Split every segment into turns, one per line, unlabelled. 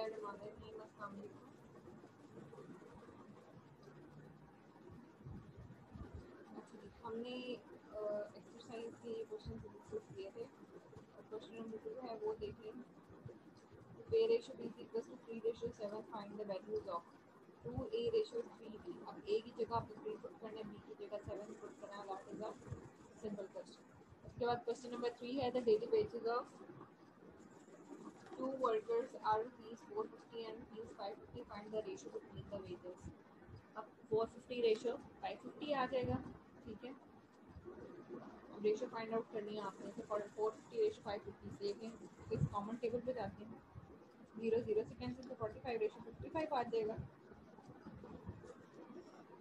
बिस्मिल्लाहिर्रहमानिर्रहीम अस्सलाम वालेकुम अच्छा जी हमने एक्सरसाइज के क्वेश्चन डिस्कस किए थे। क्वेश्चन नंबर टू है वो देख। लें पे ratio B is equal to 3 ratio 7 find the values of 2 A ratio 3 B अब ए की जगह आपको 3 पुट करना है बी की जगह 7 पुट करना है that is a simple question उसके बाद क्वेश्चन नंबर 3 है the daily wages of two workers are rupees 450 and rupees 550 find the ratio between the wages अब 450 रेशियो 550 आ जाएगा, ठीक है? अब रेशियो फाइंड आउट करनी है आपने तो four fifty ratio five fifty से देखें इस कॉमन टेबल पे जाते हैं। ज़ीरो ज़ीरो से कैंसिल तो forty five ratio fifty five आ जाएगा।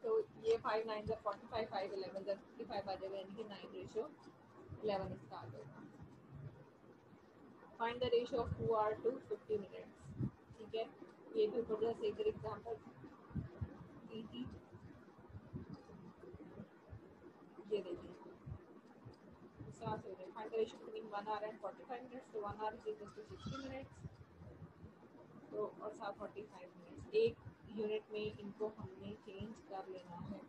तो ये फाइव नाइन जब फोर्टी फाइव फाइव इलेवन जब फिफ्टी फाइव आ जाएगा, यानी कि नाइन रेशियो इलेवन इसका आ जाएगा। Find the ratio of two hour to fifty minutes ठीक है? ये भी जैसे फॉर एग्ज़ाम्पल ई टी ये देखिए। इस तरह से हो जाए find the ratio between one hour and forty minutes तो one hour is equal to sixty minutes तो और साथ फोर्टी फाइव मिनट्स एक यूनिट में इनको हमने चेंज कर लेना है।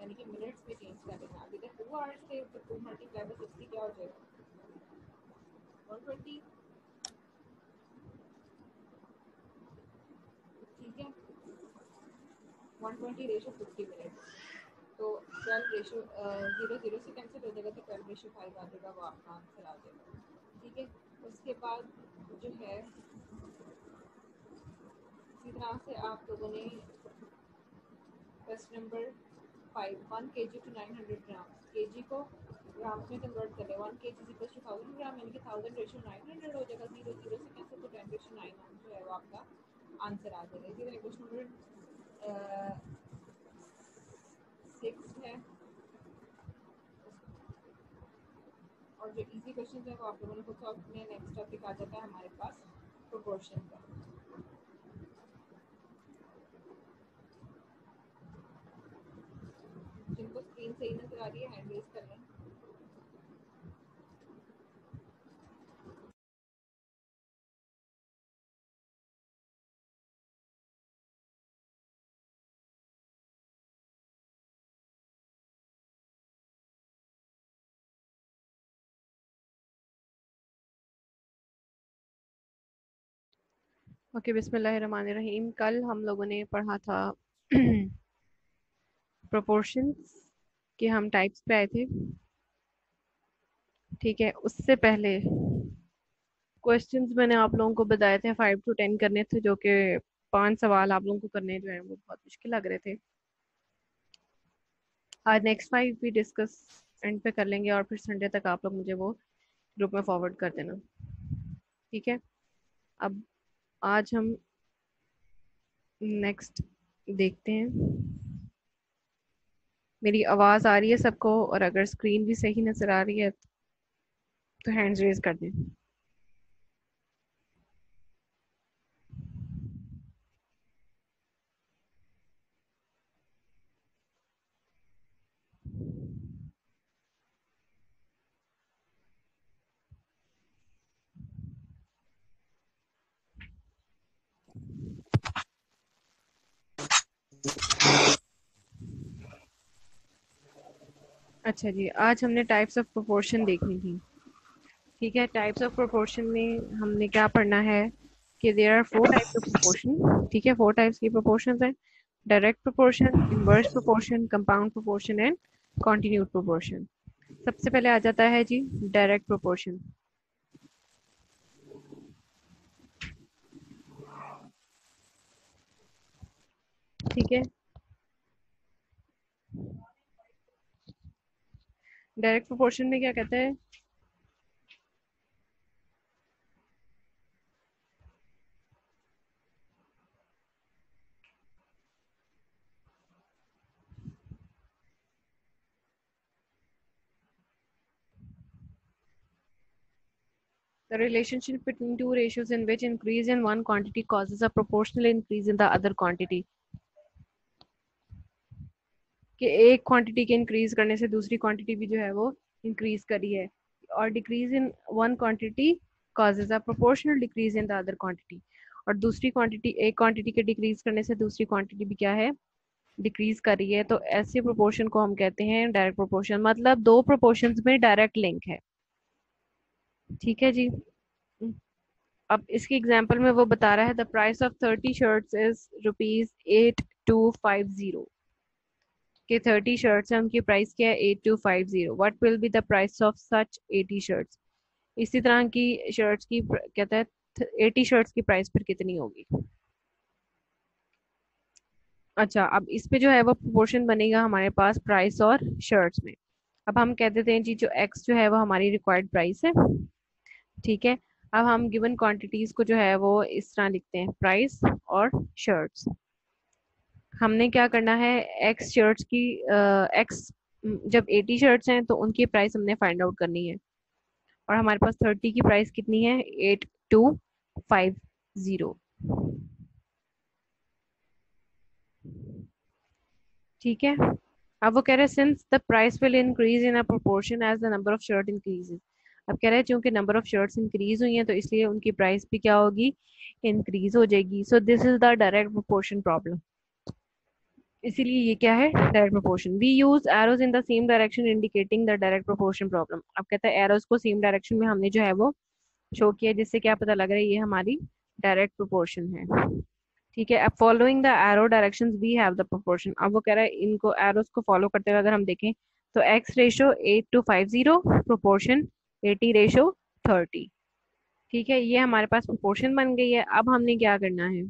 यानी कि मिनट्स में चेंज कर लेना अभी तक टू आवर्स थे तो टू मल्टीप्लाई बाई सिक्सटी क्या हो जाएगा? 120 ठीक है। 120 रेशियो 50 मिनट तो 12 रेशियो ज़ीरो ज़ीरो से कैंसिल हो जाएगा तो 12 रेशियो फाइव आ जाएगा, वो आपका आंसर आ जाएगा। ठीक है? उसके बाद जो है इसी तरह से आप लोगों ने question number five one K G two nine hundred gram K G को ग्राम्स में कन्वर्ट करें one K G equal to thousand gram, यानी कि थाउज़ेंड रेशो नाइन हंड्रेड हो जाएगा ज़ीरो ज़ीरो से कैंसिल तो टेन रेशो नाइन जो है वो आपका आंसर आ जाएगा। इसी तरह क्वेश्चन नंबर सिक्स है। और जो इजी क्वेश्चन है, वो आप लोगों ने खुद सॉल्व किए नेक्स्ट टॉपिक आ जाता है हमारे पास प्रोपोर्शन का। जिनको स्क्रीन सही नज़र आ रही है हैंड रेज कर लें।
ओके बिस्मिल्लाहिर्रहमानिर्रहीम कल हम लोगों ने पढ़ा था प्रोपोर्शंस के हम टाइप्स पे आए थे। ठीक है, उससे पहले क्वेश्चंस मैंने आप लोगों को बताए थे फाइव टू टेन करने थे, जो कि पाँच सवाल आप लोगों को करने जो है, वो बहुत मुश्किल लग रहे थे। आज नेक्स्ट फाइव भी डिस्कस एंड पे कर लेंगे, और फिर संडे तक आप लोग मुझे वो ग्रुप में फॉरवर्ड कर देना। ठीक है? अब आज हम नेक्स्ट देखते हैं। मेरी आवाज़ आ रही है सबको और अगर स्क्रीन भी सही नज़र आ रही है तो हैंड्स रेज कर दें। अच्छा जी, आज हमने टाइप्स ऑफ़ प्रोपोर्शन देखनी थी। ठीक है टाइप्स ऑफ़ प्रोपोर्शन में हमने क्या पढ़ना है कि there are four types of proportion ठीक है फोर टाइप्स की प्रोपोर्शन हैं। Direct proportion inverse proportion compound proportion and continued proportion सबसे पहले आ जाता है जी डायरेक्ट प्रोपोर्शन ठीक है डायरेक्ट प्रोपोर्शन में क्या कहता है The relationship between two ratios in which increase in one quantity causes a proportional increase in the other quantity. कि एक क्वांटिटी के इंक्रीज करने से दूसरी क्वांटिटी भी जो है वो इंक्रीज करी है। और decrease in one quantity causes a proportional decrease in the other quantity. और दूसरी क्वांटिटी एक क्वांटिटी के डिक्रीज करने से दूसरी क्वांटिटी भी क्या है? डिक्रीज कर रही है। तो ऐसे प्रोपोर्शन को हम कहते हैं डायरेक्ट प्रोपोर्शन मतलब दो प्रोपोर्शन में डायरेक्ट लिंक है। ठीक है जी? अब इसकी एग्ज़ाम्पल में वो बता रहा है the price of thirty shirts is rupees eight two five zero के थर्टी शर्ट्स है, उनकी प्राइस क्या है? Eight two five zero. What will be the price of such eighty shirts इसी तरह की शर्ट्स की कहता है एटी शर्ट्स की प्राइस फिर कितनी होगी? अच्छा अब इस पे जो है वो प्रोपोर्शन बनेगा हमारे पास प्राइस और शर्ट्स में। अब हम कह देते हैं जी, जो एक्स जो है वो हमारी रिक्वायर्ड प्राइस है। ठीक है? अब हम गिवन क्वांटिटीज को जो है वो इस तरह लिखते हैं प्राइस और शर्ट्स हमने क्या करना है एक्स शर्ट्स की एक्स जब 80 शर्ट्स हैं तो उनकी प्राइस हमने फाइंड आउट करनी है। और हमारे पास 30 की प्राइस कितनी है? एट टू फाइव ज़ीरो ठीक है? अब वो कह रहे हैं since the price will increase in a proportion as the number of shirt increases अब कह रहे हैं, चूँकि नंबर ऑफ़ शर्ट्स इंक्रीज हुई हैं तो इसलिए उनकी प्राइस भी क्या होगी? इंक्रीज हो जाएगी। So this is the direct proportion problem इसीलिए ये क्या है? Direct proportion we use arrows in the same direction indicating the direct proportion problem अब कहते हैं एरोज को सेम डायरेक्शन में हमने जो है वो शो किया, जिससे क्या पता लग रहा है ये हमारी डायरेक्ट प्रोपोर्शन है। ठीक है, अब following the arrow directions we have the proportion अब वो कह रहा है इनको एरोज को फॉलो करते हुए अगर हम देखें तो X ratio eight two five zero proportion eighty ratio thirty ठीक है, ये हमारे पास प्रोपोर्शन बन गई है। अब हमने क्या करना है?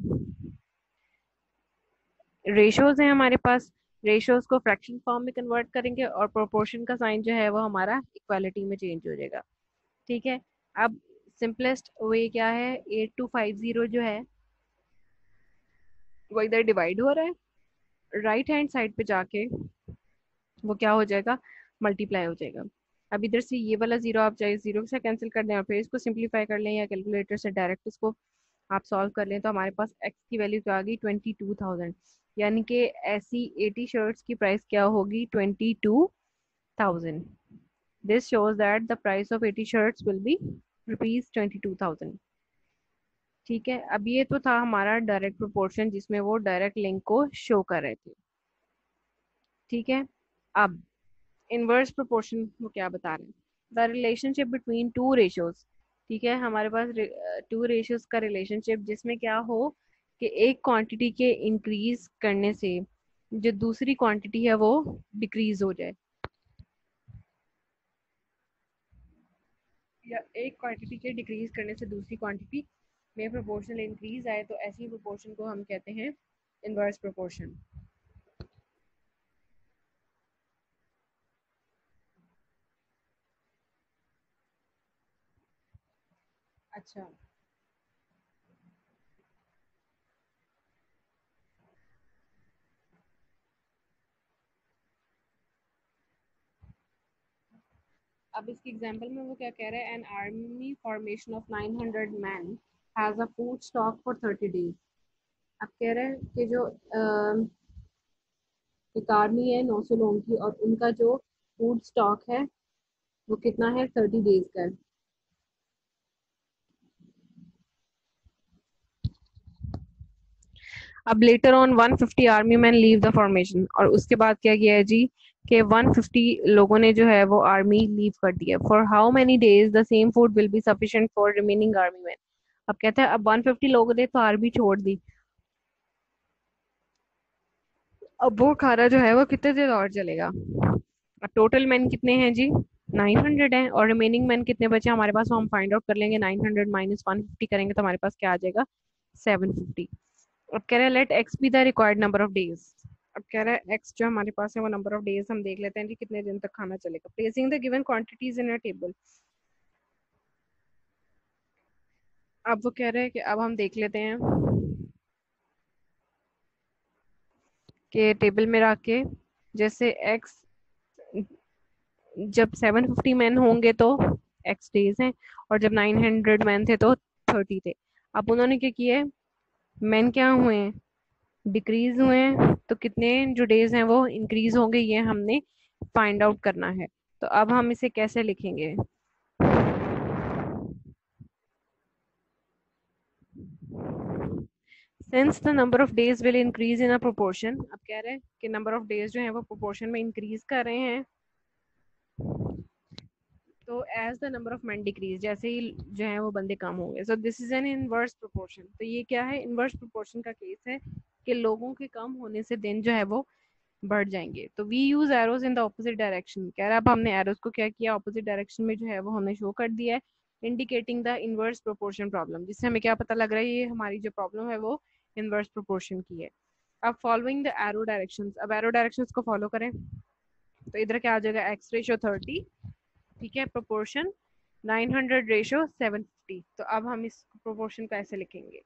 रेशोज हैं हमारे पास रेशोज को फ्रैक्शन फॉर्म में कन्वर्ट करेंगे और प्रोपोर्शन का साइन जो है वो हमारा इक्वालिटी में चेंज हो जाएगा। ठीक है? अब सिंपलेस्ट वे क्या है? एट टू फाइव ज़ीरो जो है, वो इधर डिवाइड हो रहा है। राइट हैंड साइड पे जाके वो क्या हो जाएगा? मल्टीप्लाई हो जाएगा। अब इधर से ये वाला ज़ीरो आप चाहे ज़ीरो से कैंसिल कर दें और फिर इसको सिंप्लीफाई कर लें या कैलकुलेटर से डायरेक्ट इसको आप सॉल्व कर लें तो हमारे पास एक्स की वैल्यू क्या आ गई? ट्वेंटी टू थाउज़ेंड यानी कि ऐसी एटी शर्ट्स की प्राइस क्या होगी? Twenty two thousand this shows that the price of eighty shirts will be rupees twenty two thousand ठीक है? अब ये तो था हमारा डायरेक्ट प्रोपोर्शन जिसमें वो डायरेक्ट लिंक को शो कर रहे थे। ठीक है? अब इनवर्स प्रोपोर्शन वो क्या बता रहे हैं? The relationship between two ratios ठीक है? हमारे पास टू रेशियोज का रिलेशनशिप जिसमें क्या हो? कि एक क्वांटिटी के इंक्रीज करने से जो दूसरी क्वांटिटी है वो डिक्रीज हो जाए। या एक क्वांटिटी के डिक्रीज करने से दूसरी क्वांटिटी में प्रोपोर्शनल इंक्रीज आए तो ऐसी प्रोपोर्शन को हम कहते हैं इनवर्स प्रोपोर्शन अच्छा। अब इसकी एग्जांपल में वो क्या कह रहे हैं? An army formation of 900 man has a food stock for 30 days अब कह रहे हैं कि जो एक आर्मी है 900 लोगों की, और उनका जो फ़ूड स्टॉक है, वो कितना है? 30 डेज़ का अब later on 150 army man leave the formation और उसके बाद क्या किया है जी? कि 150 लोगों ने जो है वो आर्मी लीव कर दिया for how many days the same food will be sufficient for remaining army man अब कहते हैं, अब 150 लोगों ने तो आर्मी छोड़ दी। अब वो खाना जो है वो कितने देर और चलेगा? अब टोटल मैन कितने हैं जी? 900 हैं। और रिमेनिंग मैन कितने बचे? हमारे पास हम फाइंड आउट कर लेंगे। 900 माइनस 150 करेंगे तो हमारे पास क्या आ जाएगा? 750 अब कह रहे हैं let X be the required number of days अब कह रहा है एक्स जो हमारे पास है, वो नंबर ऑफ़ डेज़ हम देख लेते हैं कि कितने दिन तक खाना चलेगा। Placing the given quantities in a table अब वो कह रहे हैं कि अब हम देख लेते हैं कि टेबल में रख के जैसे एक्स जब 750 मैन होंगे तो एक्स डेज़ हैं और जब 900 मैन थे तो 30 थे। अब उन्होंने क्या किया है? मैन क्या हुए हैं? डिक्रीज हुए हैं तो कितने जो डेज़ हैं वो इंक्रीज होंगे ये हमने फाइंड आउट करना है। तो अब हम इसे कैसे लिखेंगे? Since the number of days will increase in a proportion अब कह रहे हैं कि नंबर ऑफ़ डेज़ जो है वो प्रोपोर्शन में इंक्रीज कर रहे हैं। तो as the number of man decrease जैसे ही जो है वो बंदे कम होंगे। So this is an inverse proportion तो ये क्या है? इनवर्स प्रोपोर्शन का केस है। कि लोगों के कम होने से दिन जो है वो बढ़ जाएँगे। तो we use arrows in the opposite direction कह रहा है अब हमने एरोज को क्या किया? ऑपोजिट डायरेक्शन में जो है वो हमने शो कर दिया है indicating the inverse proportion problem जिससे हमें क्या पता लग रहा है, ये हमारी जो प्रॉब्लम है वो इनवर्स प्रोपोर्शन की है। अब फॉलोइंग द एरो डायरेक्शंस अब एरो डायरेक्शंस को फॉलो करें। तो इधर क्या आ जाएगा? एक्स रेशियो थर्टी ठीक है? प्रोपोर्शन 900 रेशो 750 तो अब हम इस प्रोपोर्शन को ऐसे लिखेंगे।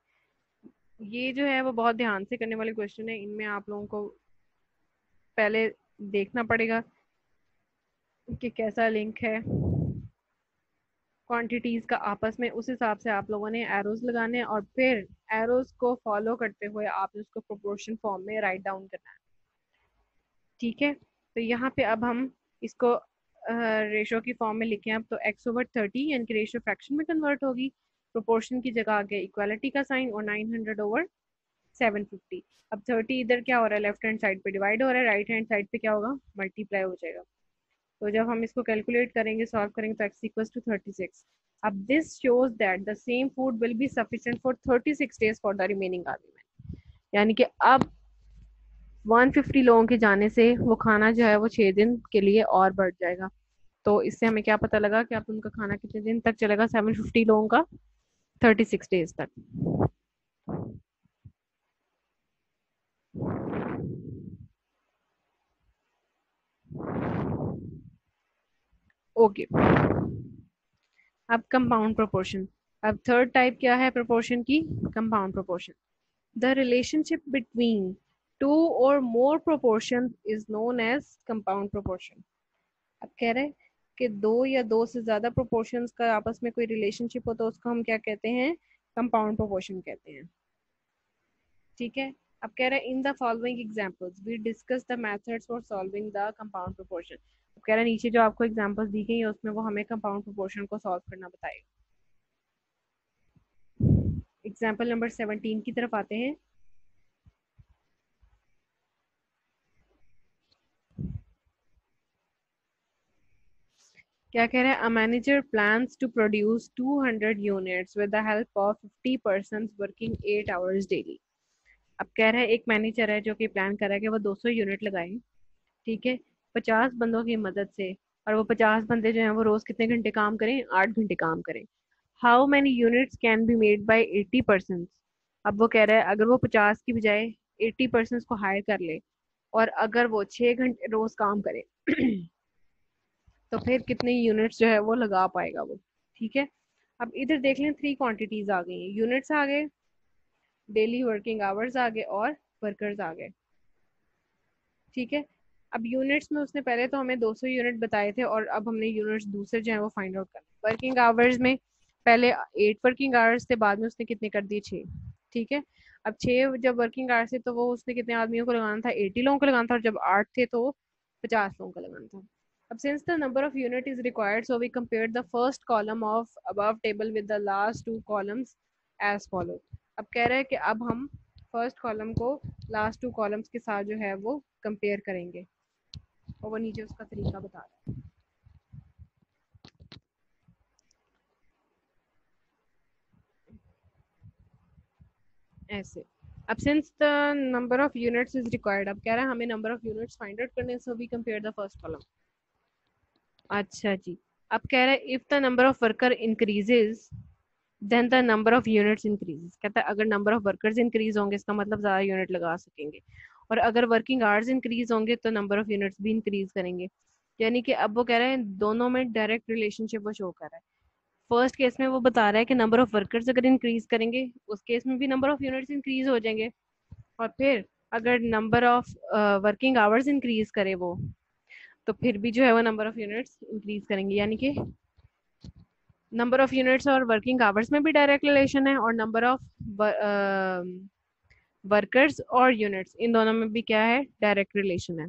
ये जो है, वो बहुत ध्यान से करने वाले क्वेश्चन है। इनमें आप लोगों को पहले देखना पड़ेगा कि कैसा लिंक है। क्वांटिटीज का आपस में, उस हिसाब से आप लोगों ने एरोज लगाने और फिर एरोज को फॉलो करते हुए आपने उसको प्रोपोर्शन फॉर्म में राइट डाउन करना है। ठीक है? तो यहाँ पे अब हम इसको रेशो की फॉर्म में लिखे। अब तो एक्स ओवर थर्टी यानी कि रेशो फ्रैक्शन में कन्वर्ट होगी। प्रोपोर्शन की जगह आ गया इक्वालिटी का साइन और nine hundred over seven fifty अब थर्टी इधर क्या हो रहा है? लेफ़्ट हैंड साइड पे डिवाइड हो रहा है राइट हैंड साइड पे क्या होगा? मल्टीप्लाई हो जाएगा. तो जब हम इसको कैलकुलेट करेंगे सॉल्व करेंगे तो X equal to thirty six अब this shows that the same food will be sufficient for thirty six days for the remaining argument यानी कि अब 150 लोगों के जाने से वो खाना जो है वो छह दिन के लिए और बढ़ जाएगा. तो इससे हमें क्या पता लगा कि अब उनका खाना कितने दिन तक चलेगा? 750 लोगों का 36 डेज़ तक ओके अब कंपाउंड प्रोपोर्शन अब थर्ड टाइप क्या है प्रोपोर्शन की? Compound proportion the relationship between two और more proportion is known as compound proportion अब कह रहे कि दो या दो से ज़्यादा प्रोपोर्शन का आपस में कोई रिलेशनशिप हो तो उसको हम क्या कहते हैं? कंपाउंड प्रोपोर्शन कहते हैं। ठीक है? अब कह रहे हैं in the following examples we discuss the methods for solving the compound proportion अब कह रहे हैं, नीचे जो आपको एग्जांपल्स दी गई है, उसमें वो हमें कंपाउंड प्रोपोर्शन को सॉल्व करना बताएगा। एग्ज़ाम्पल नंबर सेवनटीन की तरफ़ आते हैं। क्या कह रहे हैं? A manager plans to produce 200 units with the help of 50 person working 8 hours daily अब कह रहे हैं, एक मैनेजर है जो कि प्लान कर रहा है कि वो 200 यूनिट लगाए, ठीक है? 50 बंदों की मदद से और वो 50 बंदे जो हैं वो रोज कितने घंटे काम करें? आठ घंटे काम करें। How many units can be made by eighty percent अब वो कह रहा है, अगर वो पचास की बजाय एट्टी परसेंट को हायर कर ले और अगर वो छः घंटे रोज काम करे तो फिर कितने यूनिट्स जो है वो लगा पाएगा वो, ठीक है? अब इधर देख लें थ्री क्वांटिटीज आ गई हैं। यूनिट्स आ गए डेली वर्किंग आवर्स आ गए और वर्कर्स आ गए, ठीक है? अब यूनिट्स में उसने पहले तो हमें 200 यूनिट बताए थे और अब हमने यूनिट्स दूसरे जो है वो फाइंड आउट करने वर्किंग आवर्स में पहले एट वर्किंग आवर्स थे, बाद में उसने कितने कर दिए? छः ठीक है? अब छः जब वर्किंग आवर्स थे तो वो उसने कितने आदमियों को लगाना था? एटी लोगों को लगाना था और जब आठ थे तो पचास लोगों को लगाना था। अब since the number of unit is required, so we compared the first column of above table with the last two columns as follow अब कह रहे हैं कि अब हम फ़र्स्ट कॉलम को लास्ट टू कॉलम्स के साथ जो है वो कंपेयर करेंगे। और वो नीचे उसका तरीका बता रहा है। ऐसे। अब since the number of units is required अब कह रहा है हमें number of units find out करने so we compare the first column अच्छा जी। अब कह रहे हैं if the number of worker increases then the number of units increases कहता है, अगर नंबर ऑफ़ वर्कर्स इंक्रीज होंगे, इसका मतलब ज़्यादा यूनिट लगा सकेंगे। और अगर वर्किंग आवर्स इंक्रीज होंगे तो नंबर ऑफ़ यूनिट्स भी इंक्रीज करेंगे। यानी कि अब वो कह रहे हैं, दोनों में डायरेक्ट रिलेशनशिप वो शो कर रहा है। फ़र्स्ट केस में वो बता रहा है कि नंबर ऑफ़ वर्कर्स अगर इंक्रीज करेंगे, उस केस में भी नंबर ऑफ़ यूनिट्स इंक्रीज हो जाएँगे। और फिर अगर number of working hours increase करे वो तो फिर भी जो है वो नंबर ऑफ़ यूनिट्स इंक्रीज करेंगे, यानी कि नंबर ऑफ़ यूनिट्स और वर्किंग आवर्स में भी डायरेक्ट रिलेशन है और नंबर ऑफ़ वर्कर्स और यूनिट्स इन दोनों में भी क्या है? डायरेक्ट रिलेशन है।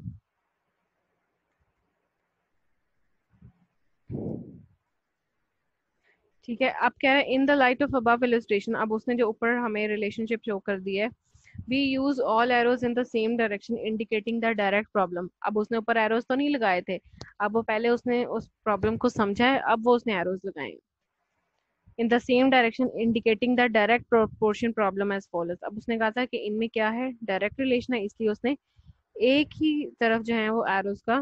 ठीक है, अब रहे हैं? In the light of above illustration अब उसने जो ऊपर हमें रिलेशनशिप शो कर दी है we use all arrows in the same direction indicating the direct problem अब उसने ऊपर एरोज तो नहीं लगाए थे। अब वो पहले उसने उस प्रॉब्लम को समझा है, अब वो उसने एरोज लगाए in the same direction indicating the direct proportion problem as follows अब उसने कहा था कि इनमें क्या है? डायरेक्ट रिलेशन है, इसलिए उसने एक ही तरफ़ जो है वो एरोज का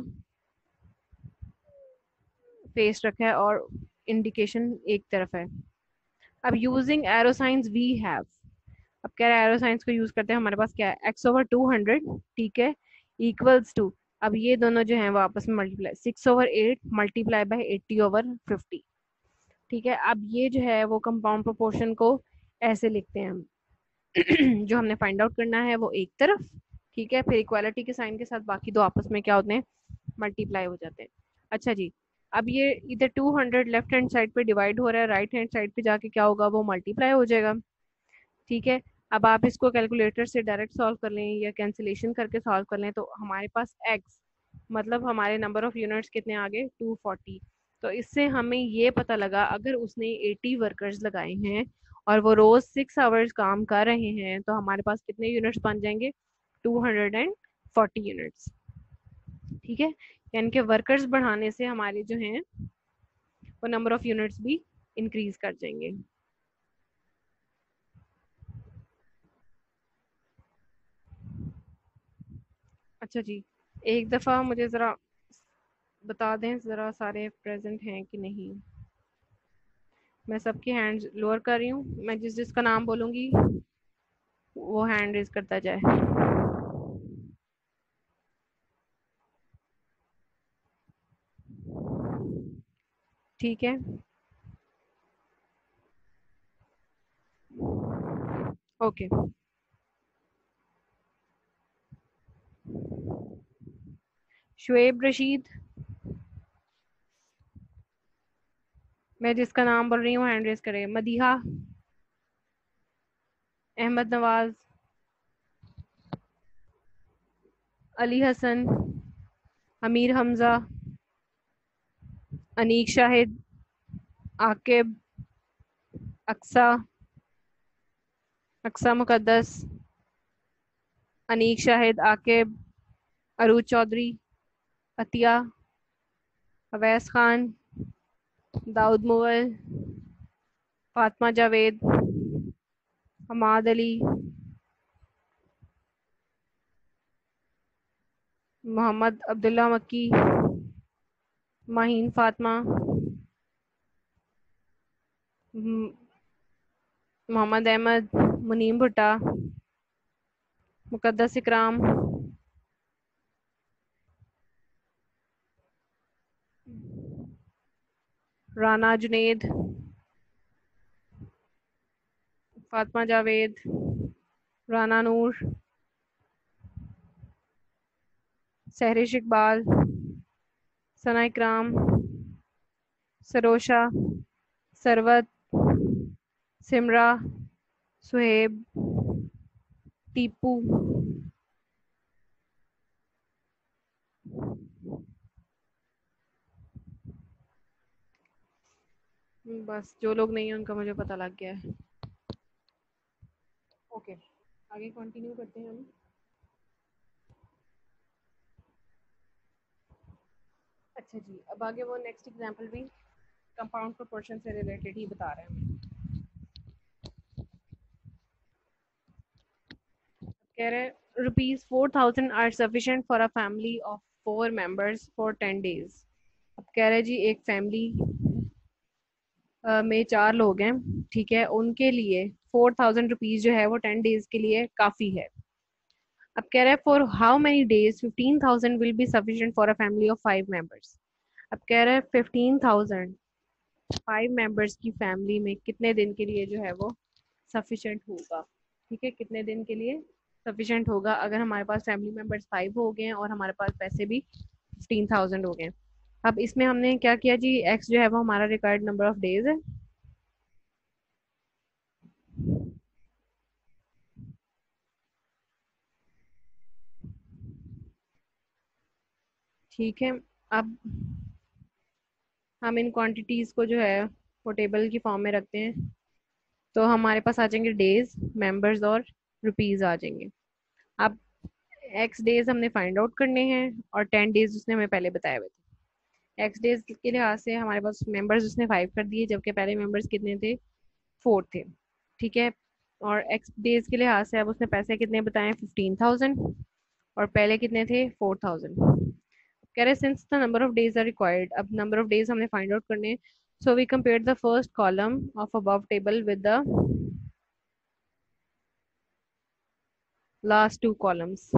फेस रखा है और इंडिकेशन एक तरफ़ है। अब using arrow signs we have अब कह रहे हैं एरो साइंस को यूज़ करते हैं, हमारे पास क्या है? एक्स ओवर टू हंड्रेड ठीक है? इक्वल्स टू अब ये दोनों जो हैं, वो आपस में multiply six over eight multiply by eighty over fifty ठीक है? अब ये जो है, वो कंपाउंड प्रोपोर्शन को ऐसे लिखते हैं हम। जो हमने फाइंड आउट करना है, वो एक तरफ़, ठीक है? फिर इक्वालिटी के साइन के साथ बाकी दो आपस में क्या होते हैं? मल्टीप्लाई हो जाते हैं। अच्छा जी, अब ये इधर 200 लेफ़्ट हैंड साइड पे डिवाइड हो रहा है राइट हैंड साइड पे जाके क्या होगा? वो मल्टीप्लाई हो जाएगा। ठीक है? अब आप इसको कैलकुलेटर से डायरेक्ट सॉल्व कर लें या कैंसिलेशन करके सॉल्व कर लें तो हमारे पास एक्स मतलब हमारे नंबर ऑफ़ यूनिट्स कितने आ गए? 240 तो इससे हमें ये पता लगा, अगर उसने 80 वर्कर्स लगाए हैं और वो रोज सिक्स आवर्स काम कर रहे हैं तो हमारे पास कितने यूनिट्स बन जाएँगे? 240 यूनिट्स ठीक है? यानी कि वर्कर्स बढ़ाने से हमारे जो हैं, वो नंबर ऑफ़ यूनिट्स भी इंक्रीज कर जाएँगे। अच्छा जी। एक दफ़ा मुझे ज़रा बता दें, ज़रा सारे प्रेजेंट हैं कि नहीं? मैं सबकी हैंड लोअर कर रही हूँ। मैं जिस जिसका नाम बोलूँगी, वो हैंड रेज करता जाए। ठीक है। ओके शुएब रशीद। मैं जिसका नाम बोल रही हूँ हैंड रेस करें मदीहा। अहमद नवाज़। अली हसन। अमीर हमजा। अनीक शाहिद। आकिब। अक्सा। अक्सा मुकदस अनीक शाहिद, आकिब। अरूज चौधरी। अतिया, अवैस खान, दाऊद मुगल, फातमा जावेद हमाद अली, मोहम्मद अब्दुल्ला मक्की, माहीन फातिमा मोहम्मद अहमद, मुनीम भुट्टा, मुकद्दस इकराम राना जुनेद, फातमा जावेद राना नूर, सहरिश इकबाल, सना इकराम, सरोशा, सरवत, सिमरा, सुहेब, टीपू। बस, जो लोग नहीं है, उनका मुझे पता लग गया है। Okay okay. आगे कंटिन्यू करते हैं हम। अच्छा जी, अब आगे वो नेक्स्ट एग्जांपल भी कंपाउंड प्रोपोर्शन से रिलेटेड ही बता रहे हैं कह रहे rupees four thousand are sufficient for a family of four members for ten days अब कह रहे जी, एक फैमिली में चार लोग हैं, ठीक है? उनके लिए फोर थाउज़ेंड रुपीज़ जो है, वो टेन डेज़ के लिए काफ़ी है। अब कह रहे हैं for how many days fifteen thousand will be sufficient for a family of five members अब कह रहे हैं फिफ्टीन थाउज़ेंड फाइव मेंबर्स की फैमिली में कितने दिन के लिए जो है वो सफिशेंट होगा? ठीक है? कितने दिन के लिए सफिशेंट होगा? अगर हमारे पास फैमिली मेंबर्स फाइव हो गए और हमारे पास पैसे भी फिफ्टीन थाउज़ेंड हो गए अब इसमें हमने क्या किया जी? एक्स जो है वो हमारा रिक्वायर्ड नंबर ऑफ़ डेज़ है। ठीक है, अब हम इन क्वांटिटीज को जो है वो टेबल की फॉर्म में रखते हैं। तो हमारे पास आ जाएँगे डेज़ मेंबर्स और रुपीज़ आ जाएँगे। अब एक्स डेज़ हमने फाइंड आउट करने हैं और टेन डेज़ उसने हमें पहले बताए हुए थे। एक्स डेज़ के लिहाज से हमारे पास मेंबर्स उसने फाइव कर दिए, जबकि पहले मेंबर्स कितने थे? फोर थे। ठीक है? और एक्स डेज़ के लिहाज से अब उसने पैसे कितने बताए? फिफ्टीन थाउज़ेंड और पहले कितने थे? फोर थाउज़ेंड कह रहे since the number of days are required अब नंबर ऑफ़ डेज़ हमने फाइंड आउट करने so we compare the first column of above table with the last two columns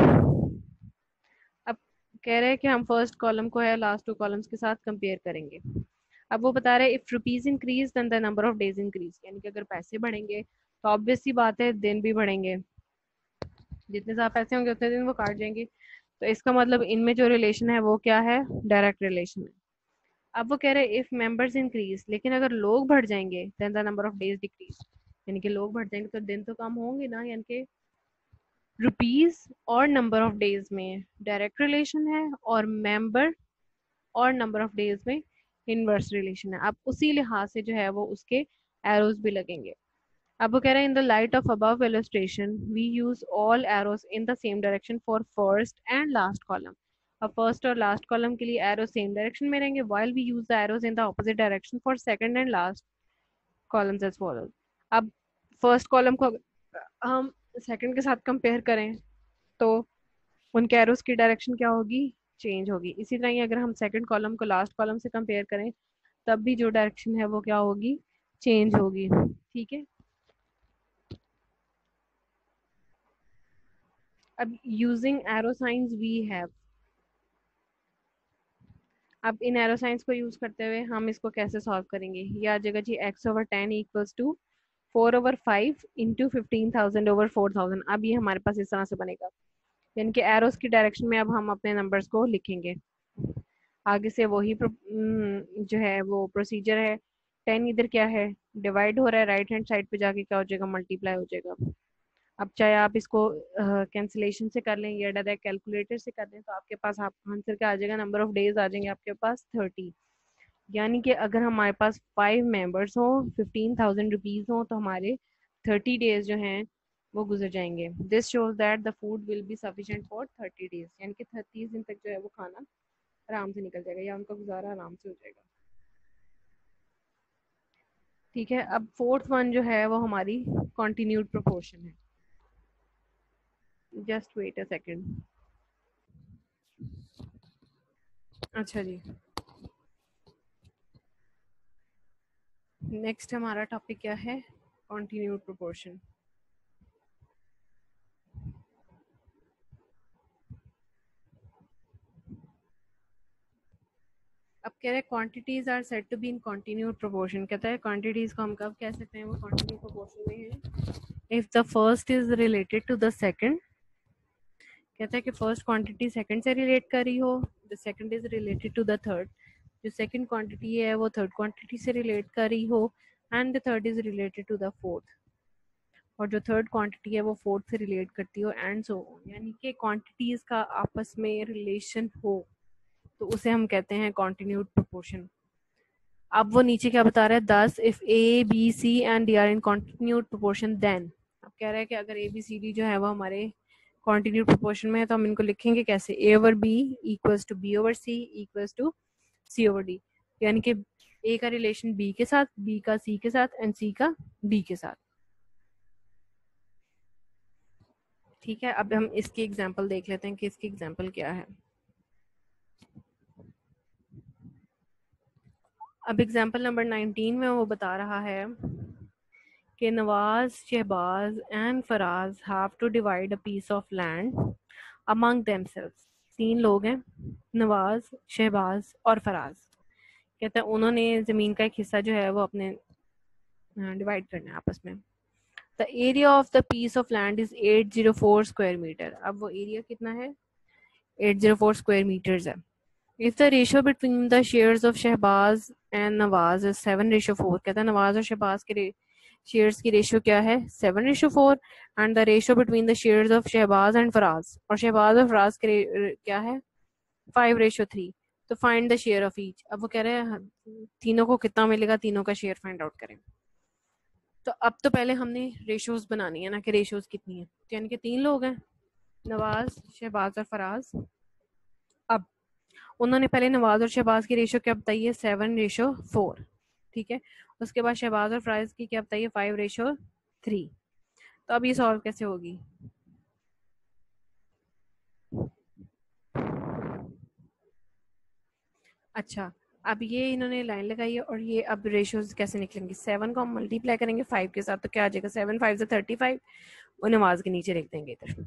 कह रहे हैं कि हम फ़र्स्ट कॉलम को है लास्ट टू कॉलम्स के साथ कंपेयर करेंगे। अब वो बता रहे हैं if rupees increase then the number of days increase यानी कि अगर पैसे बढ़ेंगे तो ऑब्वियस सी बात है, दिन भी बढ़ेंगे। जितने ज़्यादा पैसे होंगे, उतने दिन वो काट जाएँगे। तो इसका मतलब इनमें जो रिलेशन है, वो क्या है? डायरेक्ट रिलेशन है। अब वो कह रहे हैं इफ़ मेंबर्स इंक्रीज लेकिन अगर लोग बढ़ जाएँगे then the number of days decrease यानी कि लोग बढ़ जाएँगे तो दिन तो कम होंगे ना, यानी कि रुपीज़ और नंबर ऑफ़ डेज़ में डायरेक्ट रिलेशन है और मेंबर और नंबर ऑफ़ डेज़ में इनवर्स रिलेशन है। अब उसी लिहाज से जो है वो उसके एरोज भी लगेंगे। अब वो कह रहे हैं in the light of above illustration we use all arrows in the same direction for first and last column अब फ़र्स्ट और लास्ट कॉलम के लिए एरो सेम डायरेक्शन में रहेंगे while we use the arrows in the opposite direction for second and last columns as follows अब first column को हम second के साथ कंपेयर करें तो उनके एरोज की डायरेक्शन क्या होगी? चेंज होगी। इसी तरह ही अगर हम सेकंड कॉलम को लास्ट कॉलम से कंपेयर करें, तब भी जो डायरेक्शन है वो क्या होगी? चेंज होगी। ठीक है? अब using arrow signs we have अब इन एरो साइंस को यूज़ करते हुए हम इसको कैसे सॉल्व करेंगे? ये जगह जी X over ten equals to four over five into fifteen thousand over four thousand अब ये हमारे पास इस तरह से बनेगा। यानी कि एरोस की डायरेक्शन में अब हम अपने नंबर्स को लिखेंगे। आगे से वही जो है वो प्रोसीजर है। टेन इधर क्या है? डिवाइड हो रहा है राइट हैंड साइड पे जाके क्या हो जाएगा? मल्टीप्लाई हो जाएगा। अब चाहे आप इसको कैंसिलेशन uh, से कर लें या डायरेक्ट कैलकुलेटर से कर लें तो आपके पास आप आंसर क्या आ जाएगा नंबर ऑफ़ डेज़ आ जाएँगे आपके पास थर्टी यानी कि अगर हमारे पास फाइव मेंबर्स हों फिफ्टीन थाउज़ेंड रुपीज़ हों तो हमारे थर्टी डेज़ जो हैं, वो गुजर जाएँगे। This shows that the food will be sufficient for thirty days यानी कि तीस दिन तक जो है वो खाना आराम से निकल जाएगा, या उनका गुजारा आराम से हो जाएगा। ठीक है, अब फोर्थ वन जो है, वो हमारी कॉन्टिन्यूड प्रोपोर्शन है। जस्ट वेट अ सेकेंड अच्छा जी। नेक्स्ट हमारा टॉपिक क्या है? कॉन्टिन्यूड प्रोपोर्शन अब कह रहे हैं quantities are set to be in continued proportion कहता है क्वांटिटीज को हम कब कह सकते हैं? वो कंटिन्यू प्रोपोर्शन में है। If the first is related to the second कहता है कि फ़र्स्ट क्वांटिटी सेकंड से रिलेट कर रही हो the second is related to the third जो सेकंड क्वांटिटी है, वो थर्ड क्वांटिटी से रिलेट कर रही हो and third is related to the fourth और जो थर्ड क्वांटिटी है, वो फोर्थ से रिलेट करती हो एंड सो यानी कि क्वांटिटीज का आपस में रिलेशन हो तो उसे हम कहते हैं कॉन्टिन्यूड प्रोपोर्शन अब वो नीचे क्या बता रहा है? Thus if A B C and D are in continued proportion then अब कह रहा है कि अगर ए बी सी डी जो है, वो हमारे कॉन्टिन्यूड प्रोपोर्शन में है तो हम इनको लिखेंगे कैसे? A over B equals to B over C equals to C over D यानी कि ए का रिलेशन बी के साथ बी का सी के साथ एंड सी का डी के साथ। ठीक है, अब हम इसकी एग्जांपल देख लेते हैं कि इसकी एग्जांपल क्या है। अब एग्जांपल नंबर 19 में वो बता रहा है कि Nawaz, Shahbaz and Faraz have to divide a piece of land among themselves तीन लोग हैं, नवाज़, शहबाज और फराज। कहते हैं उन्होंने ज़मीन का एक हिस्सा जो है वो अपने डिवाइड करना है आपस में। The area of the piece of land is 804 square meter अब वो एरिया कितना है? 804 स्क्वायर मीटर्स है। If the ratio between the shares of Shahbaz and Nawaz is seven ratio four कहता है नवाज़ और शहबाज के शेयर्स की रेशियो क्या है? Seven ratio four and the ratio between the shares of Shahbaz and Faraz और शहबाज और फराज के क्या है? फाइव रेशियो थ्री तो find the share of each अब वो कह रहे हैं, तीनों को कितना मिलेगा? तीनों का शेयर फाइंड आउट करें। तो अब तो पहले हमने रेशोज बनानी है ना कि रेशोज कितनी है। तो यानी कि तीन लोग हैं, नवाज़ शहबाज और फराज अब उन्होंने पहले नवाज़ और शहबाज की रेशो क्या बताई है? सेवन रेशो फोर ठीक है? उसके बाद शहबाज और फ्राइज की क्या बताइए? फाइव रेशो थ्री तो अब ये सॉल्व कैसे होगी? अच्छा अब ये इन्होंने लाइन लगाई है और ये अब रेशियोज कैसे निकलेंगे? सेवन को हम मल्टीप्लाई करेंगे फाइव के साथ तो क्या आ जाएगा? सेवन फाइव से थर्टी फाइव वो नमाज़ के नीचे लिख देंगे इधर।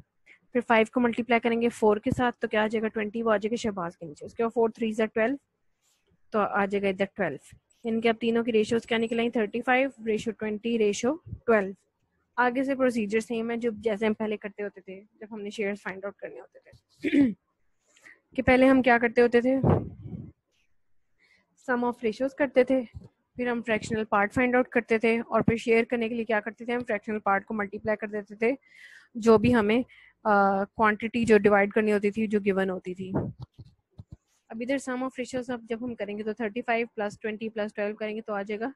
फिर फाइव को मल्टीप्लाई करेंगे फोर के साथ तो क्या आ जाएगा? ट्वेंटी वो आ जाएगा शहबाज के नीचे। उसके बाद फोर थ्री ज़ा ट्वेल्व तो आ जाएगा इधर ट्वेल्व इनके अब तीनों की रेशियोज क्या निकलेंगे thirty five ratio twenty ratio twelve आगे से प्रोसीजर सेम है जो जैसे हम पहले करते होते थे जब हमने शेयर फाइंड आउट करने होते थे। कि पहले हम क्या करते होते थे? सम ऑफ़ रेशियोज करते थे फिर हम फ्रैक्शनल पार्ट फाइंड आउट करते थे और फिर शेयर करने के लिए क्या करते थे? हम फ्रैक्शनल पार्ट को मल्टीप्लाई कर देते थे जो भी हमें क्वांटिटी uh, जो डिवाइड करनी होती थी जो गिवन होती थी। अब इधर सम ऑफ़ रेशियोज अब जब हम करेंगे तो 35 प्लस 20 प्लस 12 करेंगे तो आ जाएगा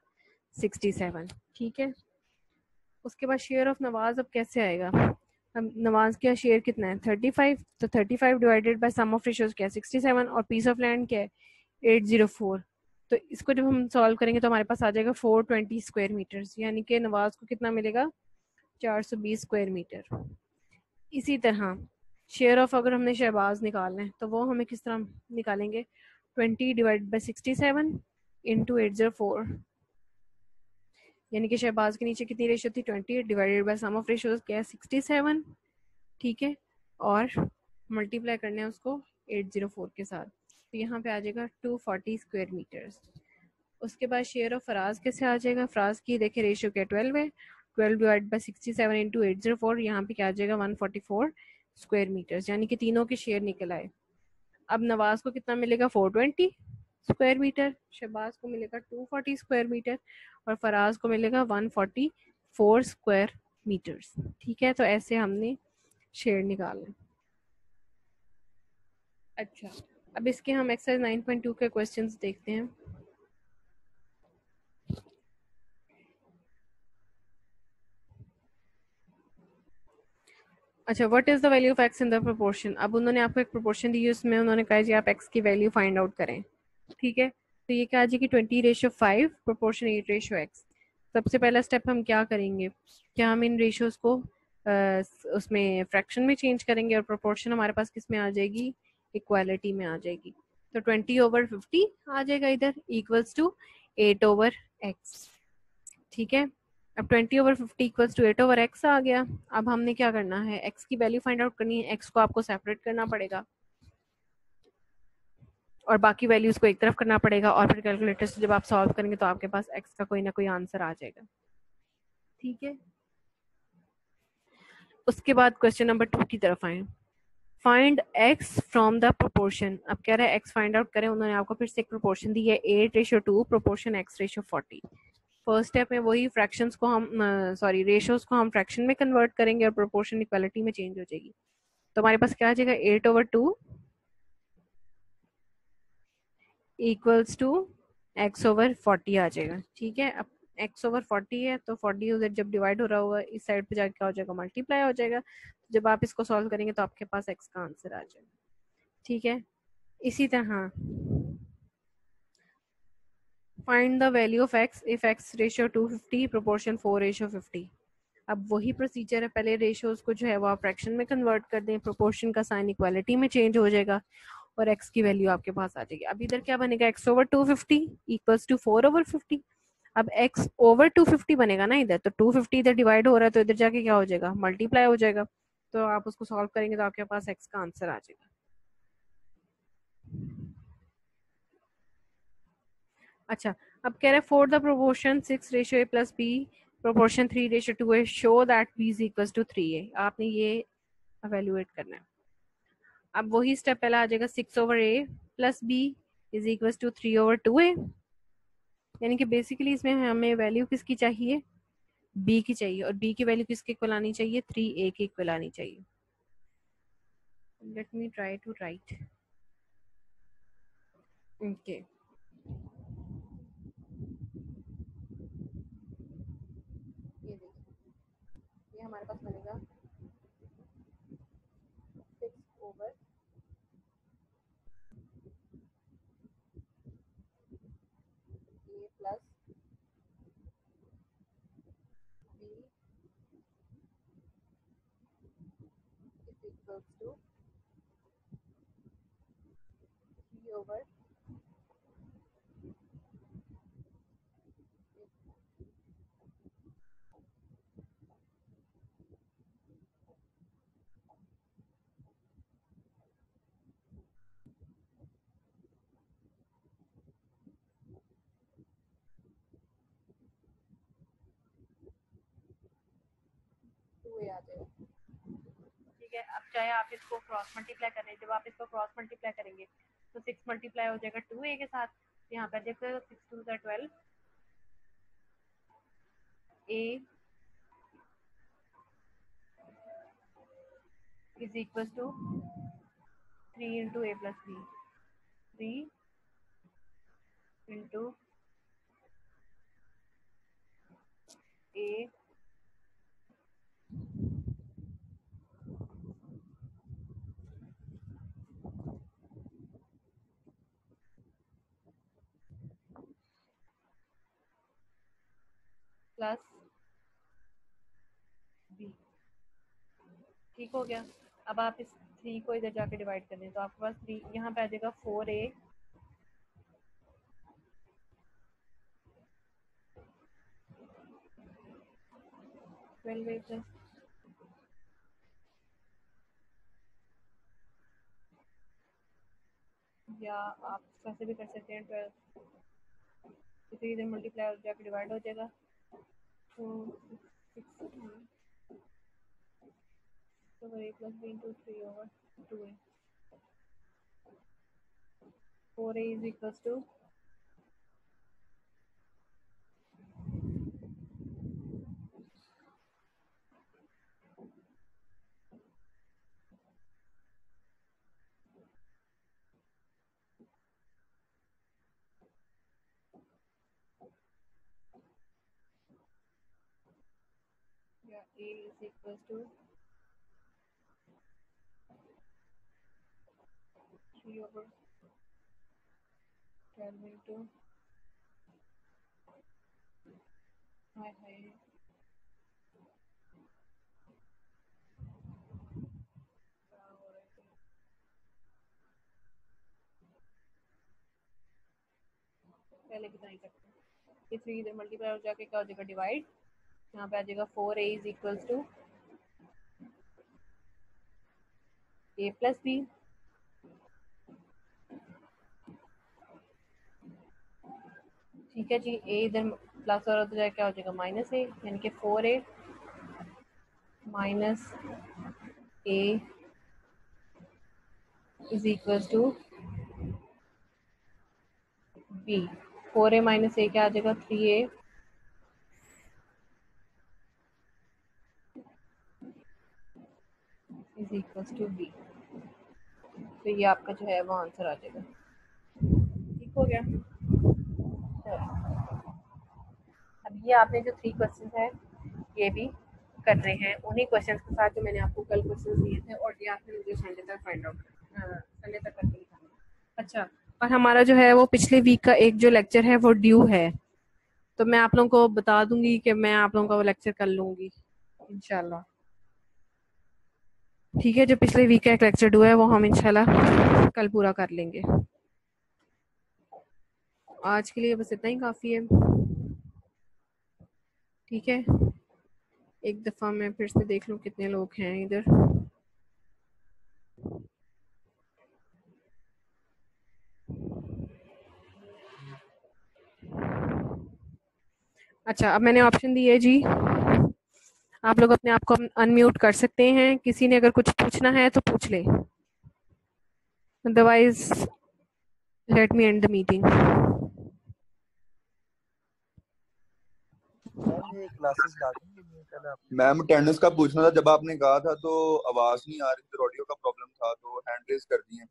67 ठीक है? उसके बाद शेयर ऑफ़ नवाज़ अब कैसे आएगा? अब नवाज़ का शेयर कितना है? 35 तो 35 divided by sum of ratios क्या है? 67 और पीस ऑफ़ लैंड क्या है? 804 तो इसको जब हम सॉल्व करेंगे तो हमारे पास आ जाएगा 420 स्क्वायर मीटर्स यानी कि नवाज़ को कितना मिलेगा? 420 स्क्वायर मीटर इसी तरह शेयर ऑफ़ अगर हमने शहबाज निकालना है तो वो हमें किस तरह निकालेंगे? 20 divide by 67 seven into eight zero four यानी कि शहबाज के नीचे कितनी रेशियो थी? 20 divided by sum of ratio क्या है? 67 ठीक है? और मल्टीप्लाई करना है उसको 804 के साथ. तो यहाँ पे आ जाएगा 240 स्क्वायर मीटर्स उसके बाद शेयर ऑफ़ फराज कैसे आ जाएगा? फराज की देखिए रेशियो क्या ट्वेल्व है? Twelve divide by sixty seven into eight zero four यहाँ पे क्या आ जाएगा? One forty four square meters यानी कि तीनों के शेयर निकल आए। अब नवाज़ को कितना मिलेगा? Four twenty square meter Shahbaz को मिलेगा टू फोर्टी स्क्वायर मीटर और फराज को मिलेगा one forty four square meters ठीक है तो ऐसे हमने शेयर निकालना अच्छा अब इसके हम एक्सरसाइज 9.2 के क्वेश्चंस देखते हैं। अच्छा what is the value of X in the proportion अब उन्होंने आपको एक प्रोपोर्शन दी उसमें उन्होंने कहा जी आप एक्स की वैल्यू फाइंड आउट करें। ठीक है? तो ये क्या कि twenty ratio five proportion eight ratio X सबसे पहला स्टेप हम क्या करेंगे? क्या हम इन रेशियोज को आ, उसमें फ्रैक्शन में चेंज करेंगे और प्रोपोर्शन हमारे पास किसमें आ जाएगी? इक्वालिटी में आ जाएगी। तो ट्वेंटी ओवर फिफ्टी आ जाएगा इधर equals to eight over X ठीक है? अब twenty over fifty equals to eight over X आ गया। अब हमने क्या करना है? एक्स की वैल्यू फाइंड आउट करनी है। एक्स को आपको सेपरेट करना पड़ेगा। और बाकी वैल्यूज़ को एक तरफ़ करना पड़ेगा और फिर कैलकुलेटर से जब आप सॉल्व करेंगे तो आपके पास एक्स का कोई ना कोई आंसर आ जाएगा। ठीक है? उसके बाद क्वेश्चन नंबर टू की तरफ़ आए। Find X from the proportion अब कह रहे हैं एक्स फाइंड आउट करें। उन्होंने आपको फिर से एक प्रोपोर्शन दी है। Eight ratio two proportion X ratio forty first step में वही फ्रैक्शंस को हम सॉरी रेशियोज को हम फ्रैक्शन में कन्वर्ट करेंगे और प्रोपोर्शन इक्वालिटी में चेंज हो जाएगी। तो हमारे पास क्या आ जाएगा? Eight over two equals to X over forty आ जाएगा। ठीक है? अब एक्स ओवर फोर्टी है तो फोर्टी उधर जब डिवाइड हो रहा होगा, इस साइड पे जाके क्या हो जाएगा? मल्टीप्लाई हो जाएगा। जब आप इसको सॉल्व करेंगे तो आपके पास एक्स का आंसर आ जाएगा। ठीक है? इसी तरह find the value of X if X ratio two fifty proportion four ratio fifty अब वही प्रोसीजर है, पहले रेशियोज को जो है वो आप फ्रैक्शन में कन्वर्ट कर दें प्रोपोर्शन का साइन इक्वालिटी में चेंज हो जाएगा और एक्स की वैल्यू आपके पास आ जाएगी। अब इधर क्या बनेगा? X over two fifty equals to four over fifty अब एक्स ओवर टू फिफ्टी बनेगा ना इधर तो टू फिफ्टी इधर डिवाइड हो रहा है तो इधर जाके क्या हो जाएगा? मल्टीप्लाई हो जाएगा। तो आप उसको सॉल्व करेंगे तो आपके पास एक्स का आंसर आ जाएगा। अच्छा अब कह रहे हैं for the proportion six ratio A plus B proportion three ratio two A show that B is equal to three A आपने ये अवेल्युएट करना है। अब वही स्टेप पहला आ जाएगा six over A plus B is equal to three over two A यानी कि बेसिकली इसमें हमें वैल्यू किसकी चाहिए? बी की चाहिए। और बी की वैल्यू किसके इक्वल आनी चाहिए? थ्री ए के इक्वल आनी चाहिए। Let me try to write okay ये देखिए ये हमारे पास बनेगा six over A plus B is equals to 3 over two A आ जाएगा ठीक है, अब चाहे आप इसको क्रॉस मल्टीप्लाई करें, जब आप इसको क्रॉस मल्टीप्लाई करेंगे तो सिक्स मल्टीप्लाई हो जाएगा टू ए के साथ। यहाँ पर देखो सिक्स टू ज़ा twelve A is equals to 3 into a plus b 3 into a plus B ठीक हो गया। अब आप इस थ्री को इधर जाके डिवाइड कर दें। तो आपके पास थ्री यहाँ पे आ जाएगा फोर ए या आप कैसे भी कर सकते हैं ट्वेल्व इसे इधर मल्टीप्लाई हो जाके डिवाइड हो जाएगा। तो six over a plus b into 3 over 2a. 4a is equals to yeah a is equals to three over. Twelve into hi hi? पहले कितना ही करते। ये इधर मल्टीप्लाई हो जाके क्या हो जाएगा डिवाइड यहाँ पे आ जाएगा four A is equals to A plus B ठीक है जी ए इधर प्लस और उधर क्या हो जाएगा माइनस ए यानी कि four A minus A is equal to B four A minus A क्या आ जाएगा? Three A is equal to B तो ये आपका जो है वो आंसर आ जाएगा। ठीक हो गया अब ये आपने जो थ्री क्वेश्चन है, ये भी कर रहे हैं। उन्हीं क्वेश्चन के साथ जो मैंने आपको कल क्वेश्चन दिए थे और ये आपने मुझे संडे तक फाइंड आउट संडे तक करके दिखाना। अच्छा और हमारा जो है वो पिछले वीक का एक जो लेक्चर है, वो ड्यू है। तो मैं आप लोगों को बता दूँगी कि मैं आप लोगों का वो लेक्चर कर लूँगी, इंशाल्लाह। ठीक है, जो पिछले वीक का एक लेक्चर ड्यू है, वो हम इनशाला कल पूरा कर लेंगे। आज के लिए बस इतना ही, काफ़ी है। ठीक है? एक दफ़ा मैं फिर से देख लूँ कितने लोग हैं इधर। अच्छा अब मैंने ऑप्शन दिए जी। आप लोग अपने आप को अनम्यूट कर सकते हैं। किसी ने अगर कुछ पूछना है तो पूछ ले। Otherwise let me end the meeting
classes आप
मैम अटेंडेंस का पूछना था जब आपने कहा था तो आवाज़ नहीं आ रही थी ऑडियो का प्रॉब्लम था तो हैंड रेज कर दिए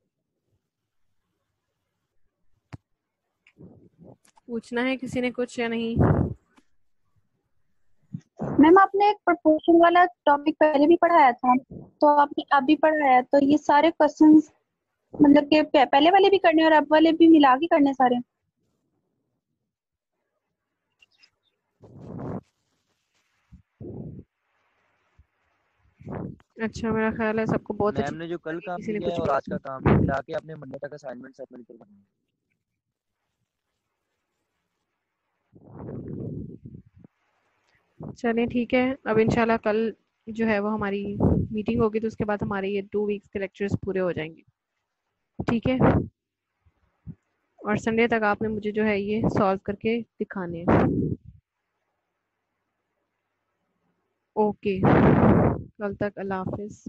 पूछना है किसी ने कुछ या नहीं?
मैम आपने एक प्रपोर्शन वाला टॉपिक पहले भी पढ़ाया था तो आपने अब भी पढ़ाया तो ये सारे क्वेश्चंस मतलब के पहले वाले भी करने और अब वाले भी मिला के करने सारे।
अच्छा मेरा ख्याल है सबको बहुत
मैम ने जो कल काम दिया है
कुछ
और आज का काम मिला के आपने मंडे तक असाइनमेंट सबमिट करवाना है।
चलें ठीक है अब इंशाल्लाह कल जो है वो हमारी मीटिंग होगी तो उसके बाद हमारे ये टू वीक्स के लेक्चर्स पूरे हो जाएँगे। ठीक है? और संडे तक आपने मुझे जो है ये सॉल्व करके दिखाने हैं। ओके। कल तक अल्लाह हाफिज़।